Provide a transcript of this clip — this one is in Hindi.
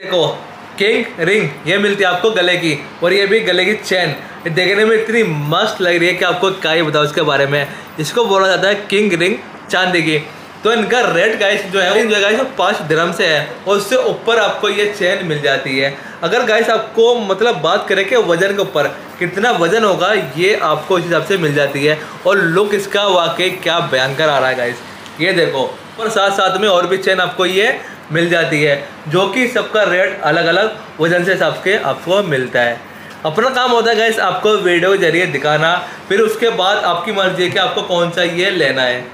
देखो किंग रिंग ये मिलती है आपको गले की और ये भी गले की चैन देखने में इतनी मस्त लग रही है कि आपको क्या ही बताओ इसके बारे में। इसको बोला जाता है किंग रिंग चांदी की। तो इनका रेड गाइस जो है जो गाइस पाँच दिरम से है और उससे ऊपर आपको ये चैन मिल जाती है। अगर गाइस आपको मतलब बात करें कि वज़न के ऊपर, कितना वज़न होगा, ये आपको इस हिसाब से मिल जाती है और लुक इसका वाकई क्या भयंकर आ रहा है गाइस ये देखो, और साथ साथ में और भी चैन आपको ये मिल जाती है, जो कि सबका रेट अलग अलग वज़न से सबके आपको मिलता है। अपना काम होता है गैस आपको वीडियो के ज़रिए दिखाना, फिर उसके बाद आपकी मर्ज़ी है कि आपको कौन सा ये लेना है।